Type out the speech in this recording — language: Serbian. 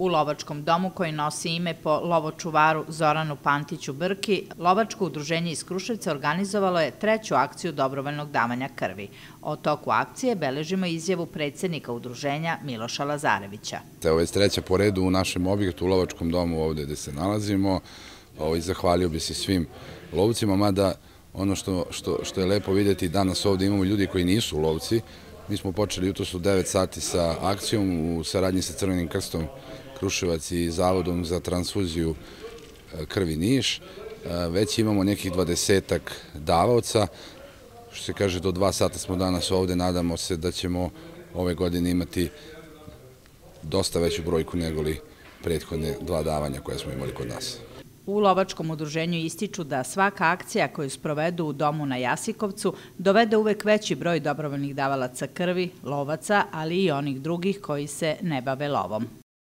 U lovačkom domu koji nosi ime po lovočuvaru Zoranu Pantiću Brki, lovačko udruženje iz Kruševca organizovalo je treću akciju dobrovoljnog davanja krvi. O toku akcije beležimo izjavu predsednika udruženja Miloša Lazarevića. Ovo je treća po redu u našem objektu u lovačkom domu ovde gde se nalazimo i zahvalio bi se svim lovcima, mada ono što, što, što je lepo videti danas ovde imamo ljudi koji nisu lovci, Mi smo počeli jutros u 9 sati sa akcijom u saradnji sa Crvenim krstom Kruševac i Zavodom za transfuziju e, krvi Niš. E, već imamo nekih dvadesetak davaoca. Što se kaže, do dva sata smo danas ovde. Nadamo se da ćemo ove godine imati dosta veću brojku nego li prethodne dva davanja koje smo imali kod nas. U Lovačkom udruženju ističu da svaka akcija koju sprovedu u domu na Jasikovcu dovede uvek veći broj dobrovoljnih davalaca krvi, lovaca, ali i onih drugih koji se ne bave lovom.